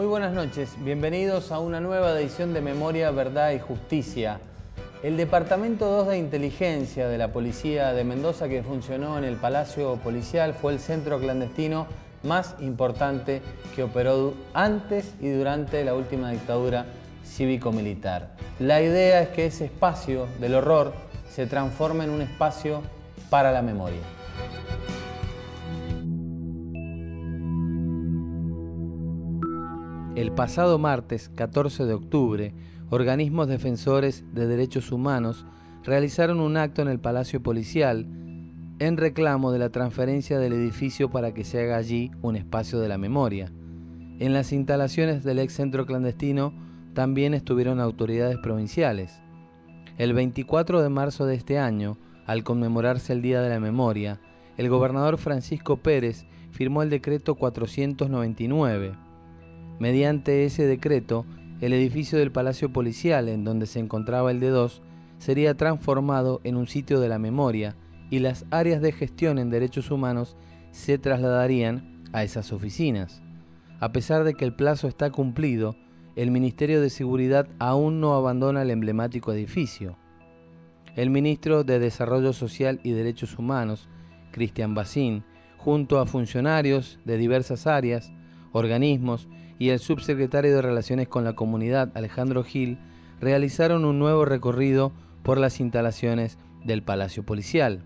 Muy buenas noches, bienvenidos a una nueva edición de Memoria, Verdad y Justicia. El Departamento 2 de Inteligencia de la Policía de Mendoza que funcionó en el Palacio Policial fue el centro clandestino más importante que operó antes y durante la última dictadura cívico-militar. La idea es que ese espacio del horror se transforme en un espacio para la memoria. El pasado martes 14 de octubre, organismos defensores de derechos humanos realizaron un acto en el Palacio Policial en reclamo de la transferencia del edificio para que se haga allí un espacio de la memoria. En las instalaciones del ex centro clandestino también estuvieron autoridades provinciales. El 24 de marzo de este año, al conmemorarse el Día de la Memoria, el gobernador Francisco Pérez firmó el decreto 499 Mediante ese decreto, el edificio del Palacio Policial, en donde se encontraba el D2, sería transformado en un sitio de la memoria y las áreas de gestión en derechos humanos se trasladarían a esas oficinas. A pesar de que el plazo está cumplido, el Ministerio de Seguridad aún no abandona el emblemático edificio. El ministro de Desarrollo Social y Derechos Humanos, Cristian Bacín, junto a funcionarios de diversas áreas, organismos y el subsecretario de Relaciones con la Comunidad, Alejandro Gil, realizaron un nuevo recorrido por las instalaciones del Palacio Policial.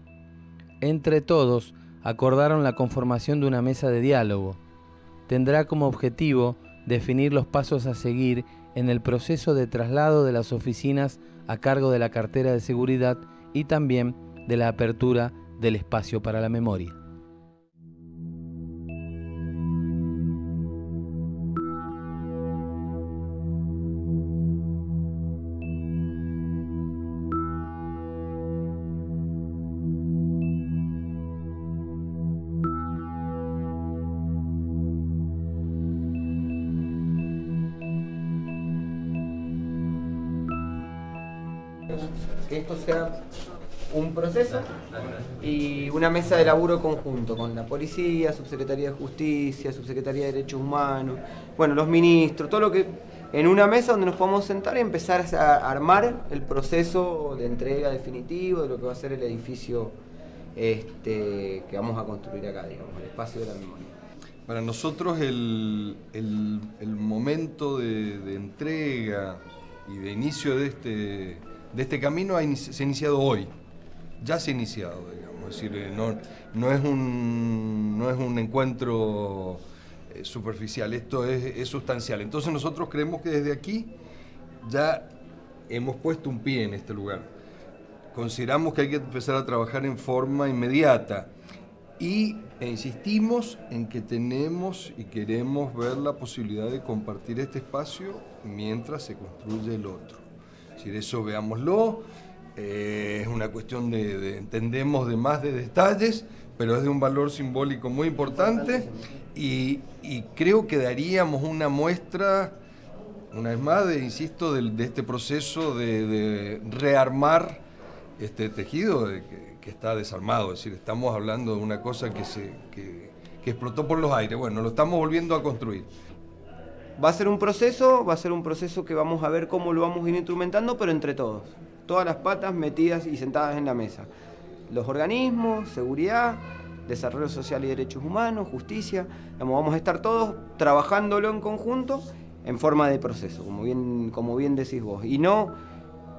Entre todos, acordaron la conformación de una mesa de diálogo. Tendrá como objetivo definir los pasos a seguir en el proceso de traslado de las oficinas a cargo de la cartera de seguridad y también de la apertura del espacio para la memoria. Que esto sea un proceso y una mesa de laburo conjunto con la policía, subsecretaría de justicia, subsecretaría de derechos humanos, bueno, los ministros, todo lo que en una mesa donde nos podamos sentar y empezar a armar el proceso de entrega definitivo de lo que va a ser el edificio este, que vamos a construir acá, digamos, el espacio de la memoria. Para nosotros el, momento de, de entrega y de inicio de este de este camino se ha iniciado hoy, ya se ha iniciado, digamos, es decir, eh, no, es, un, no es un encuentro eh, superficial, esto es, sustancial. Entonces nosotros creemos que desde aquí ya hemos puesto un pie en este lugar. Consideramos que hay que empezar a trabajar en forma inmediata. Y e insistimos en que tenemos y queremos ver la posibilidad de compartir este espacio mientras se construye el otro decir, eso veámoslo. Eh, es una cuestión de, entendemos de más de detalles, pero es de un valor simbólico muy importante y, creo que daríamos una muestra, una vez más, de, insisto, de, este proceso de, rearmar este tejido que, está desarmado, es decir, estamos hablando de una cosa que, se, que explotó por los aires, bueno, lo estamos volviendo a construir. Va a ser un proceso, va a ser un proceso que vamos a ver cómo lo vamos a ir instrumentando, pero entre todos. Todas las patas metidas y sentadas en la mesa. Los organismos, seguridad, desarrollo social y derechos humanos, justicia. vamos a estar todos trabajándolo en conjunto en forma de proceso, como bien, como bien decís vos. Y no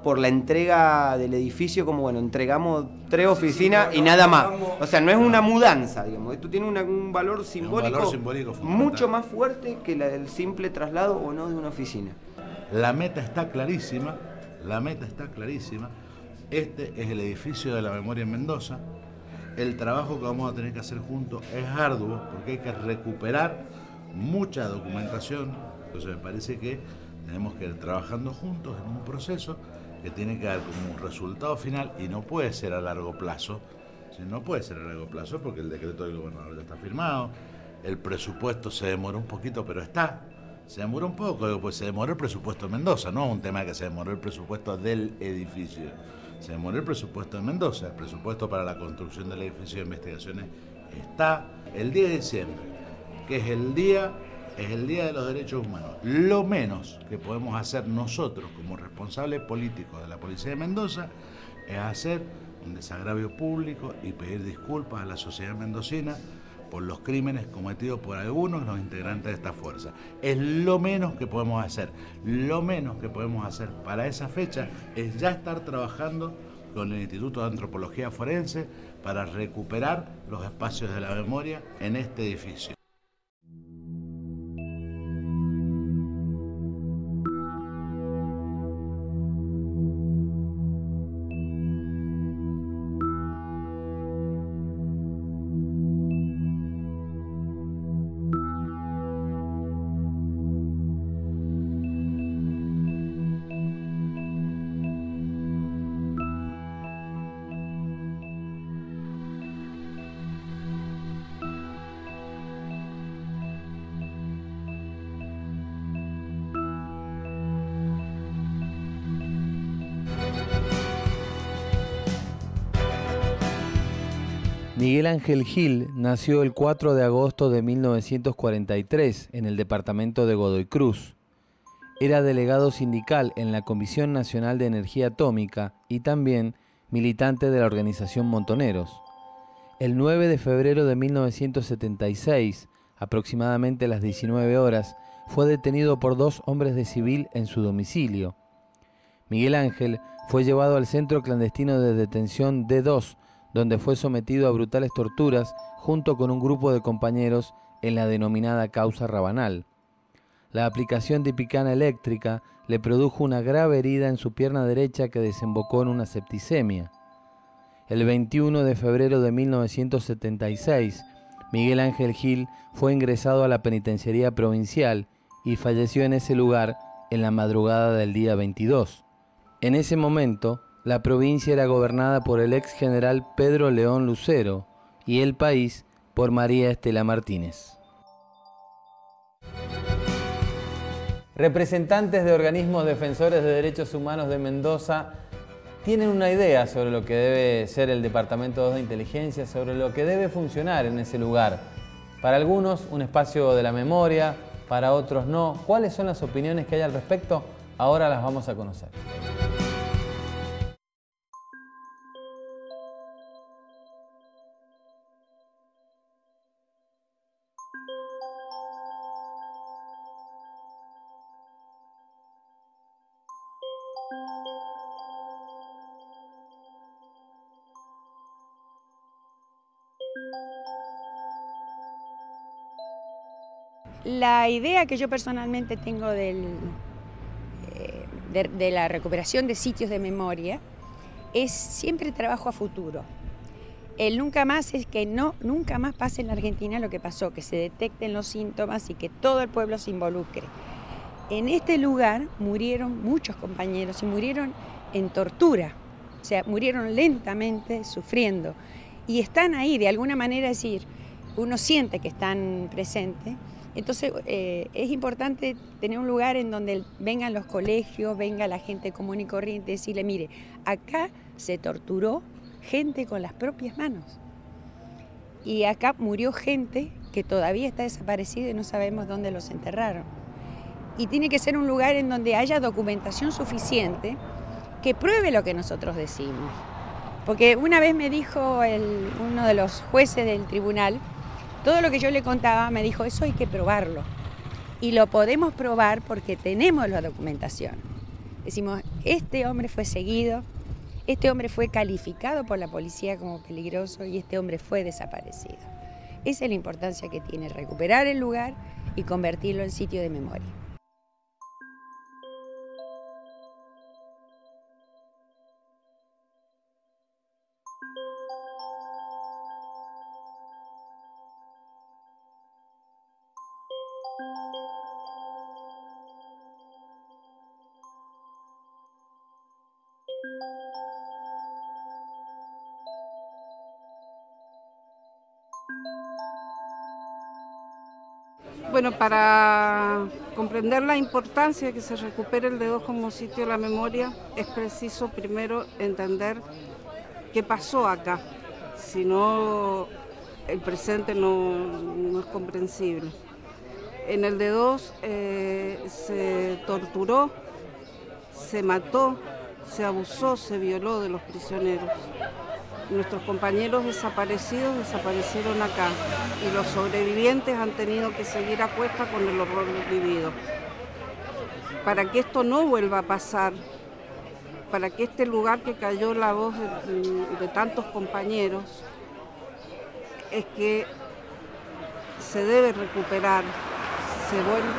por la entrega del edificio, como bueno, entregamos tres oficinas y nada más. O sea, no es una mudanza, digamos. Esto tiene un valor simbólico, mucho más fuerte que la del simple traslado o no de una oficina. La meta está clarísima, la meta está clarísima. Este es el edificio de la memoria en Mendoza. El trabajo que vamos a tener que hacer juntos es arduo porque hay que recuperar mucha documentación. Entonces me parece que tenemos que ir trabajando juntos en un proceso que tiene que dar como un resultado final y no puede ser a largo plazo. No puede ser a largo plazo porque el decreto del gobernador ya está firmado, el presupuesto se demoró un poquito, pero está. Se demoró un poco, pues se demoró el presupuesto de Mendoza, no un tema que se demoró el presupuesto del edificio. Se demoró el presupuesto de Mendoza, el presupuesto para la construcción del edificio de investigaciones está el día de diciembre, que es el día es el Día de los Derechos Humanos. Lo menos que podemos hacer nosotros como responsables políticos de la Policía de Mendoza es hacer un desagravio público y pedir disculpas a la sociedad mendocina por los crímenes cometidos por algunos de los integrantes de esta fuerza. Es lo menos que podemos hacer. Lo menos que podemos hacer para esa fecha es ya estar trabajando con el Instituto de Antropología Forense para recuperar los espacios de la memoria en este edificio. Miguel Ángel Gil nació el 4 de agosto de 1943 en el departamento de Godoy Cruz. Era delegado sindical en la Comisión Nacional de Energía Atómica y también militante de la organización Montoneros. El 9 de febrero de 1976, aproximadamente las 19 horas, fue detenido por dos hombres de civil en su domicilio. Miguel Ángel fue llevado al centro clandestino de detención D2, donde fue sometido a brutales torturas junto con un grupo de compañeros en la denominada causa rabanal. La aplicación de picana eléctrica le produjo una grave herida en su pierna derecha que desembocó en una septicemia. El 21 de febrero de 1976, Miguel Ángel Gil fue ingresado a la penitenciaría provincial y falleció en ese lugar en la madrugada del día 22. En ese momento, la provincia era gobernada por el ex general Pedro León Lucero y el país por María Estela Martínez. Representantes de organismos defensores de derechos humanos de Mendoza tienen una idea sobre lo que debe ser el Departamento 2 de Inteligencia, sobre lo que debe funcionar en ese lugar. Para algunos, un espacio de la memoria, para otros no. ¿Cuáles son las opiniones que hay al respecto? Ahora las vamos a conocer. La idea que yo personalmente tengo del, eh, de, de la recuperación de sitios de memoria es siempre trabajo a futuro. El nunca más es que no, nunca más pase en la Argentina lo que pasó, que se detecten los síntomas y que todo el pueblo se involucre. En este lugar murieron muchos compañeros y murieron en tortura, o sea, murieron lentamente, sufriendo. Y están ahí, de alguna manera, decir, uno siente que están presentes entonces eh, es importante tener un lugar en donde vengan los colegios, venga la gente común y corriente, decirle, mire, acá se torturó gente con las propias manos. Y acá murió gente que todavía está desaparecida y no sabemos dónde los enterraron. Y tiene que ser un lugar en donde haya documentación suficiente que pruebe lo que nosotros decimos. Porque una vez me dijo uno de los jueces del tribunal, todo lo que yo le contaba me dijo, eso hay que probarlo. Y lo podemos probar porque tenemos la documentación. Decimos, este hombre fue seguido, este hombre fue calificado por la policía como peligroso y este hombre fue desaparecido. Esa es la importancia que tiene recuperar el lugar y convertirlo en sitio de memoria. Bueno, para comprender la importancia de que se recupere el dedo como sitio de la memoria, es preciso primero entender qué pasó acá, si no el presente no, es comprensible. En el D2 eh, se torturó, se mató, se abusó, se violó de los prisioneros. Nuestros compañeros desaparecidos desaparecieron acá y los sobrevivientes han tenido que seguir a cuesta con el horror vivido. Para que esto no vuelva a pasar, para que este lugar que cayó la voz de, tantos compañeros, es que se debe recuperar,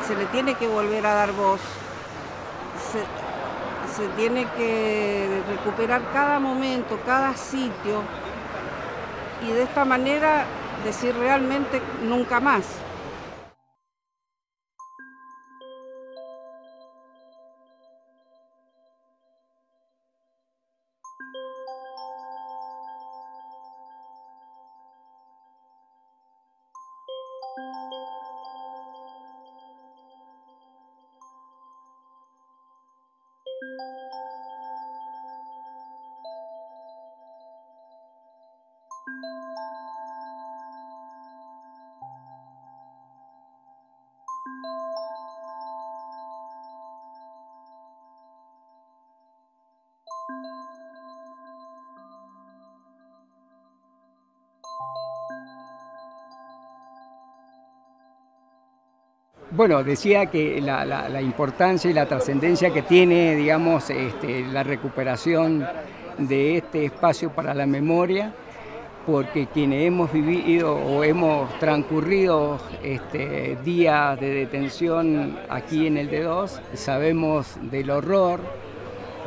se, le tiene que volver a dar voz, tiene que recuperar cada momento, cada sitio y de esta manera decir realmente nunca más. Bueno, decía que la, importancia y la trascendencia que tiene, digamos, este, la recuperación de este espacio para la memoria, porque quienes hemos vivido o hemos transcurrido este, días de detención aquí en el D2, sabemos del horror,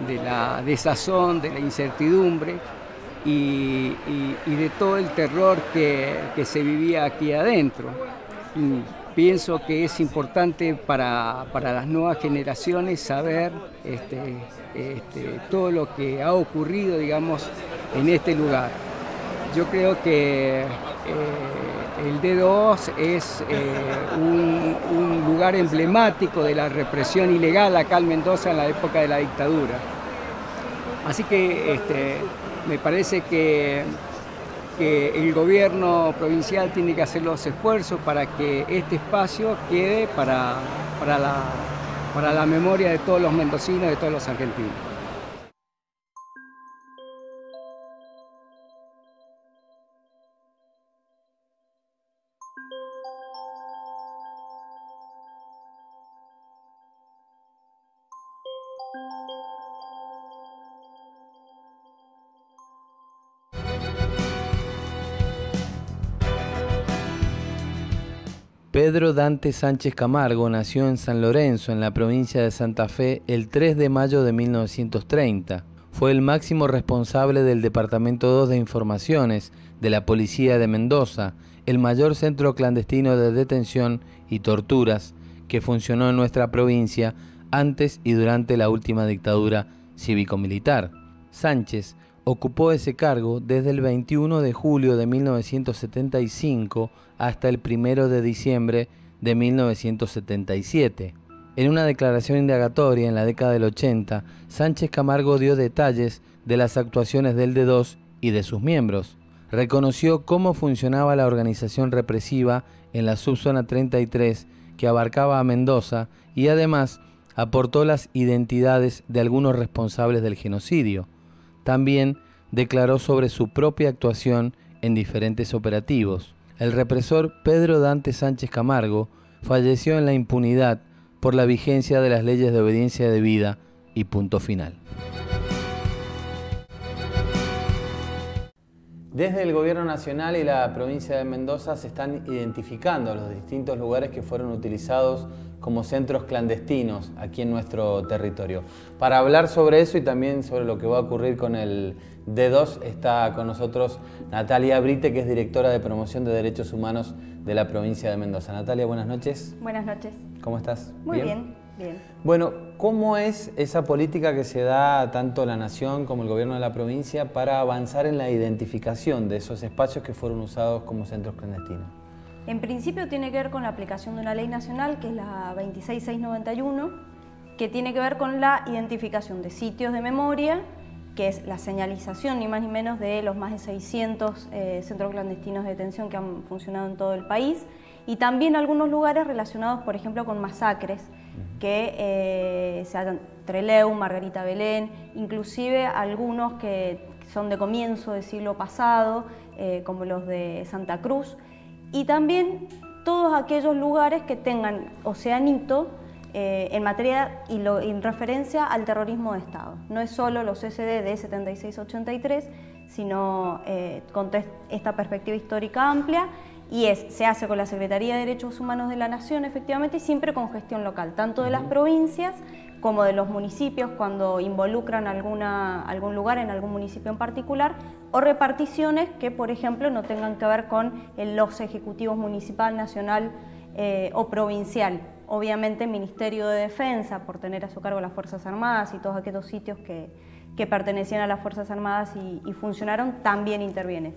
de la desazón, de la incertidumbre y, de todo el terror que, que se vivía aquí adentro pienso que es importante para, las nuevas generaciones saber este, este, todo lo que ha ocurrido, digamos, en este lugar. Yo creo que eh, el D2 es eh, un, lugar emblemático de la represión ilegal acá en Mendoza en la época de la dictadura. Así que este, me parece que que el gobierno provincial tiene que hacer los esfuerzos para que este espacio quede para, para, la, para la memoria de todos los mendocinos, de todos los argentinos. Pedro Dante Sánchez Camargo nació en San Lorenzo, en la provincia de Santa Fe, el 3 de mayo de 1930. Fue el máximo responsable del Departamento 2 de Informaciones de la Policía de Mendoza, el mayor centro clandestino de detención y torturas que funcionó en nuestra provincia antes y durante la última dictadura cívico-militar. Sánchez ocupó ese cargo desde el 21 de julio de 1975 hasta el 1 de diciembre de 1977. En una declaración indagatoria en la década del 80, Sánchez Camargo dio detalles de las actuaciones del D2 y de sus miembros. Reconoció cómo funcionaba la organización represiva en la subzona 33 que abarcaba a Mendoza y además aportó las identidades de algunos responsables del genocidio. También declaró sobre su propia actuación en diferentes operativos. El represor Pedro Dante Sánchez Camargo falleció en la impunidad por la vigencia de las leyes de obediencia de vida y punto final. Desde el Gobierno Nacional y la provincia de Mendoza se están identificando los distintos lugares que fueron utilizados como centros clandestinos aquí en nuestro territorio. Para hablar sobre eso y también sobre lo que va a ocurrir con el D2 está con nosotros Natalia Brite, que es directora de promoción de derechos humanos de la provincia de Mendoza. Natalia, buenas noches. Buenas noches. ¿Cómo estás? Muy bien, bien. Bueno, ¿cómo es esa política que se da tanto la Nación como el gobierno de la provincia para avanzar en la identificación de esos espacios que fueron usados como centros clandestinos? En principio tiene que ver con la aplicación de una ley nacional, que es la 26691, que tiene que ver con la identificación de sitios de memoria que es la señalización ni más ni menos de los más de 600 eh, centros clandestinos de detención que han funcionado en todo el país y también algunos lugares relacionados, por ejemplo, con masacres, que eh, se hallan Treleu, Margarita Belén, inclusive algunos que son de comienzo del siglo pasado, eh, como los de Santa Cruz, y también todos aquellos lugares que tengan oceanito eh, en materia y en referencia al terrorismo de Estado. No es solo los SD de 7683, sino eh, con esta perspectiva histórica amplia y es, se hace con la Secretaría de Derechos Humanos de la Nación, efectivamente, y siempre con gestión local, tanto de las provincias como de los municipios cuando involucran alguna, algún lugar en algún municipio en particular, o reparticiones que, por ejemplo, no tengan que ver con los ejecutivos municipal, nacional eh, o provincial. Obviamente, Ministerio de Defensa, por tener a su cargo las Fuerzas Armadas y todos aquellos sitios que, que pertenecían a las Fuerzas Armadas y, funcionaron, también interviene.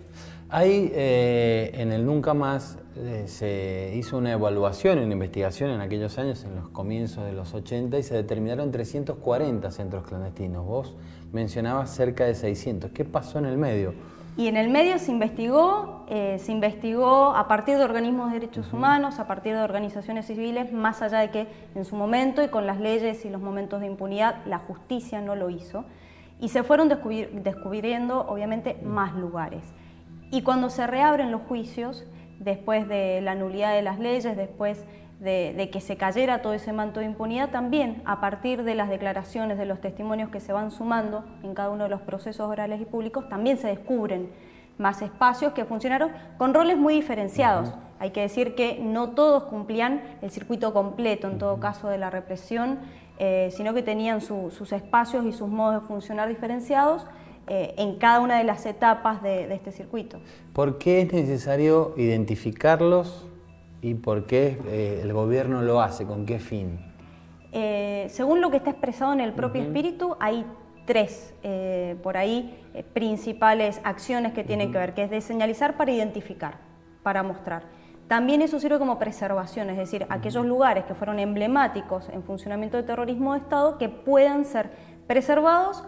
Ahí eh, en el Nunca Más eh, se hizo una evaluación, una investigación en aquellos años, en los comienzos de los 80, y se determinaron 340 centros clandestinos. Vos mencionabas cerca de 600. ¿Qué pasó en el medio? Y en el medio se investigó, eh, se investigó a partir de organismos de derechos humanos, a partir de organizaciones civiles, más allá de que en su momento y con las leyes y los momentos de impunidad la justicia no lo hizo y se fueron descubriendo obviamente más lugares. Y cuando se reabren los juicios, después de la nulidad de las leyes, después de, que se cayera todo ese manto de impunidad, también a partir de las declaraciones, de los testimonios que se van sumando en cada uno de los procesos orales y públicos, también se descubren más espacios que funcionaron con roles muy diferenciados. Hay que decir que no todos cumplían el circuito completo, en todo caso, de la represión, eh, sino que tenían sus espacios y sus modos de funcionar diferenciados eh, en cada una de las etapas de, este circuito. ¿Por qué es necesario identificarlos y por qué eh, el gobierno lo hace? ¿Con qué fin? según lo que está expresado en el propio espíritu, hay tres por ahí principales acciones que tienen que ver, que es de señalizar para identificar, para mostrar. También eso sirve como preservación, es decir, aquellos lugares que fueron emblemáticos en funcionamiento de terrorismo de Estado que puedan ser preservados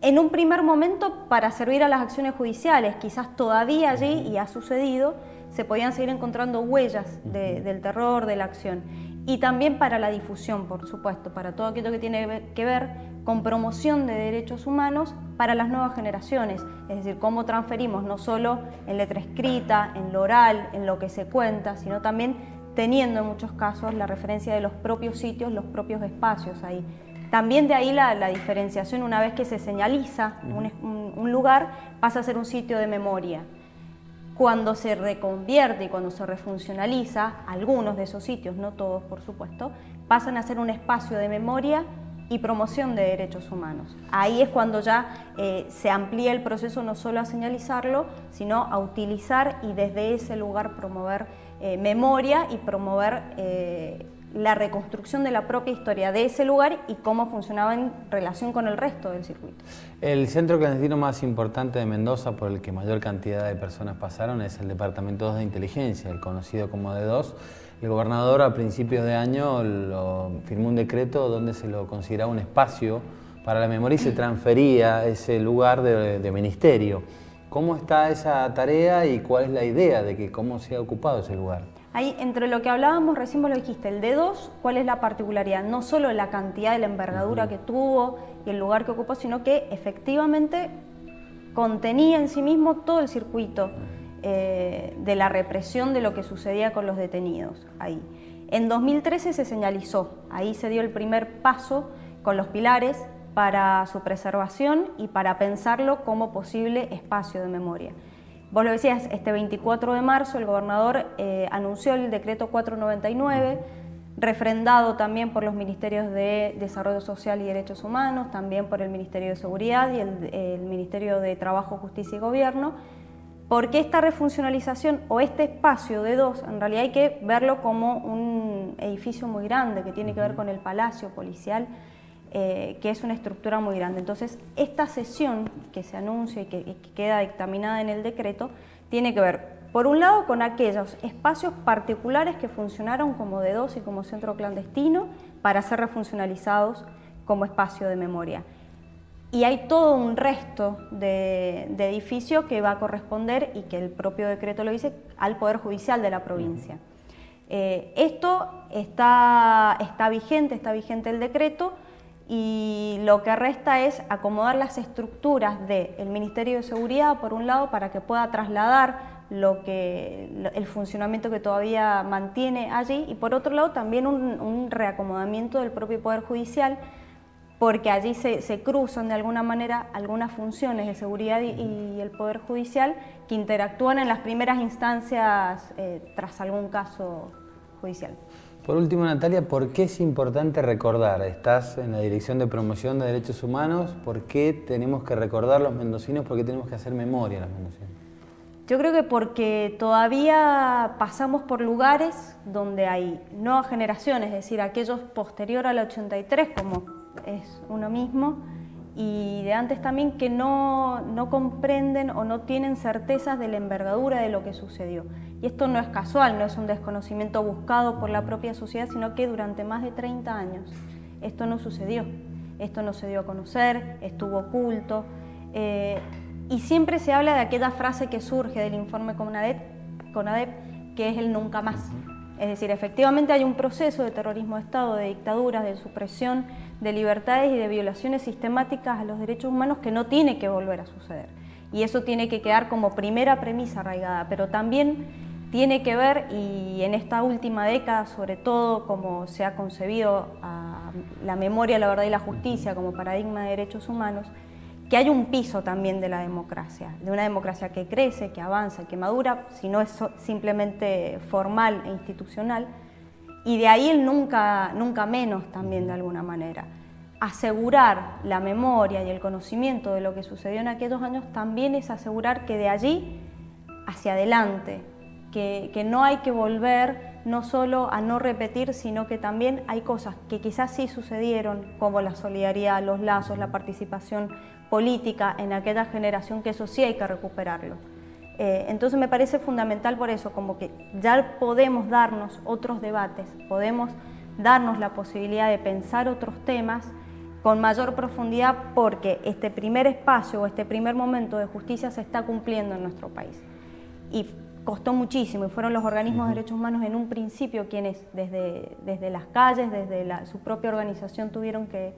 en un primer momento para servir a las acciones judiciales. Quizás todavía allí, y ha sucedido, se podían seguir encontrando huellas del terror, de la acción. Y también para la difusión, por supuesto, para todo aquello que tiene que ver con promoción de derechos humanos para las nuevas generaciones, es decir, cómo transferimos no solo en letra escrita, en lo oral, en lo que se cuenta, sino también teniendo en muchos casos la referencia de los propios sitios, los propios espacios ahí. También de ahí la, diferenciación, una vez que se señaliza un lugar, pasa a ser un sitio de memoria cuando se reconvierte y cuando se refuncionaliza, algunos de esos sitios, no todos por supuesto, pasan a ser un espacio de memoria y promoción de derechos humanos. Ahí es cuando ya eh, se amplía el proceso no solo a señalizarlo, sino a utilizar y desde ese lugar promover eh, memoria y promover eh, la reconstrucción de la propia historia de ese lugar y cómo funcionaba en relación con el resto del circuito. El centro clandestino más importante de Mendoza, por el que mayor cantidad de personas pasaron, es el Departamento 2 de Inteligencia, el conocido como D2. El gobernador a principios de año firmó un decreto donde se lo consideraba un espacio para la memoria y se transfería ese lugar de, de ministerio. ¿Cómo está esa tarea y cuál es la idea de que cómo se ha ocupado ese lugar? Ahí, entre lo que hablábamos, recién vos lo dijiste, el D2, ¿cuál es la particularidad? No solo la cantidad de la envergadura que tuvo y el lugar que ocupó, sino que efectivamente contenía en sí mismo todo el circuito eh, de la represión de lo que sucedía con los detenidos ahí. En 2013 se señalizó, ahí se dio el primer paso con los pilares para su preservación y para pensarlo como posible espacio de memoria. Vos lo decías, este 24 de marzo el gobernador eh, anunció el decreto 499, refrendado también por los ministerios de Desarrollo Social y Derechos Humanos, también por el Ministerio de Seguridad y el, Ministerio de Trabajo, Justicia y Gobierno, porque esta refuncionalización o este espacio de dos, en realidad hay que verlo como un edificio muy grande que tiene que ver con el palacio policial, eh, que es una estructura muy grande. Entonces, esta sesión que se anuncia y que, queda dictaminada en el decreto tiene que ver, por un lado, con aquellos espacios particulares que funcionaron como de dos y como centro clandestino para ser refuncionalizados como espacio de memoria. Y hay todo un resto de, de edificio que va a corresponder, y que el propio decreto lo dice, al Poder Judicial de la provincia. Eh, esto está, está vigente, está vigente el decreto y lo que resta es acomodar las estructuras del Ministerio de Seguridad, por un lado, para que pueda trasladar lo que, el funcionamiento que todavía mantiene allí y por otro lado también un, reacomodamiento del propio Poder Judicial porque allí se, cruzan de alguna manera algunas funciones de seguridad y, el Poder Judicial que interactúan en las primeras instancias eh, tras algún caso judicial. Por último, Natalia, ¿por qué es importante recordar? Estás en la Dirección de Promoción de Derechos Humanos, ¿por qué tenemos que recordar los mendocinos? ¿Por qué tenemos que hacer memoria a los mendocinos? Yo creo que porque todavía pasamos por lugares donde hay nuevas generaciones, es decir, aquellos posterior al 83, como es uno mismo, y de antes también que no, no, comprenden o no tienen certezas de la envergadura de lo que sucedió. Y esto no es casual, no es un desconocimiento buscado por la propia sociedad, sino que durante más de 30 años esto no sucedió. Esto no se dio a conocer, estuvo oculto. Eh, y siempre se habla de aquella frase que surge del informe CONADEP, CONADEP que es el nunca más. Es decir, efectivamente hay un proceso de terrorismo de Estado, de dictaduras, de supresión de libertades y de violaciones sistemáticas a los derechos humanos que no tiene que volver a suceder. Y eso tiene que quedar como primera premisa arraigada, pero también tiene que ver, y en esta última década, sobre todo como se ha concebido la memoria, la verdad y la justicia como paradigma de derechos humanos, que hay un piso también de la democracia, de una democracia que crece, que avanza, que madura, si no es simplemente formal e institucional, y de ahí el nunca, nunca menos también de alguna manera. Asegurar la memoria y el conocimiento de lo que sucedió en aquellos años también es asegurar que de allí hacia adelante, que, que no hay que volver no solo a no repetir, sino que también hay cosas que quizás sí sucedieron, como la solidaridad, los lazos, la participación política en aquella generación, que eso sí hay que recuperarlo. Eh, entonces me parece fundamental por eso, como que ya podemos darnos otros debates, podemos darnos la posibilidad de pensar otros temas con mayor profundidad porque este primer espacio o este primer momento de justicia se está cumpliendo en nuestro país. Y costó muchísimo y fueron los organismos de derechos humanos en un principio quienes desde, desde las calles, desde su propia organización tuvieron que,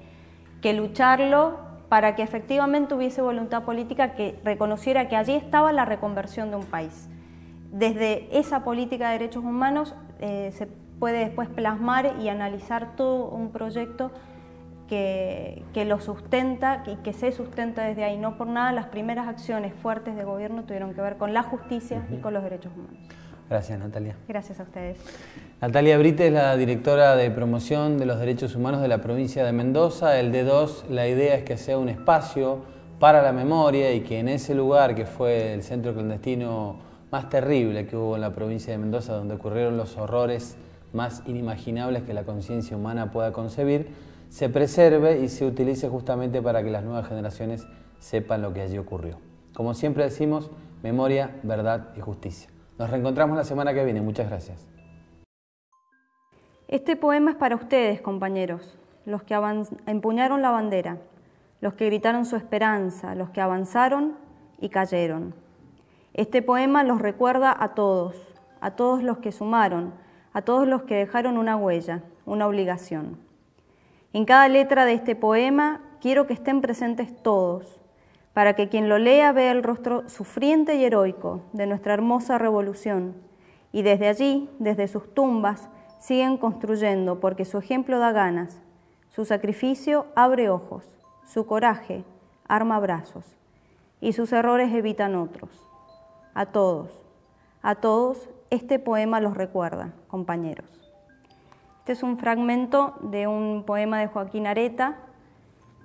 que lucharlo para que efectivamente hubiese voluntad política que reconociera que allí estaba la reconversión de un país. Desde esa política de derechos humanos eh, se puede después plasmar y analizar todo un proyecto que, que, lo sustenta y que se sustenta desde ahí. No por nada las primeras acciones fuertes de gobierno tuvieron que ver con la justicia y con los derechos humanos. Gracias, Natalia. Gracias a ustedes. Natalia Brite es la directora de promoción de los derechos humanos de la provincia de Mendoza. El D2, la idea es que sea un espacio para la memoria y que en ese lugar que fue el centro clandestino más terrible que hubo en la provincia de Mendoza, donde ocurrieron los horrores más inimaginables que la conciencia humana pueda concebir, se preserve y se utilice justamente para que las nuevas generaciones sepan lo que allí ocurrió. Como siempre decimos, memoria, verdad y justicia. Nos reencontramos la semana que viene. Muchas gracias. Este poema es para ustedes, compañeros, los que empuñaron la bandera, los que gritaron su esperanza, los que avanzaron y cayeron. Este poema los recuerda a todos, a todos los que sumaron, a todos los que dejaron una huella, una obligación. En cada letra de este poema quiero que estén presentes todos, para que quien lo lea vea el rostro sufriente y heroico de nuestra hermosa revolución, y desde allí, desde sus tumbas, siguen construyendo porque su ejemplo da ganas, su sacrificio abre ojos, su coraje arma brazos, y sus errores evitan otros. A todos, a todos, este poema los recuerda, compañeros. Este es un fragmento de un poema de Joaquín Areta,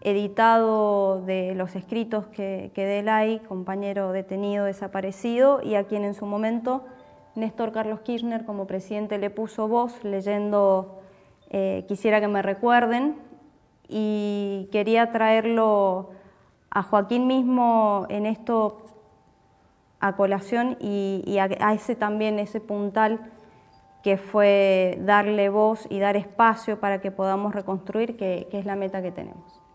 editado de los escritos que, que de él hay, compañero detenido desaparecido, y a quien en su momento Néstor Carlos Kirchner como presidente le puso voz leyendo eh, Quisiera que me recuerden, y quería traerlo a Joaquín mismo en esto a colación y, a, ese también, ese puntal que fue darle voz y dar espacio para que podamos reconstruir, que es la meta que tenemos.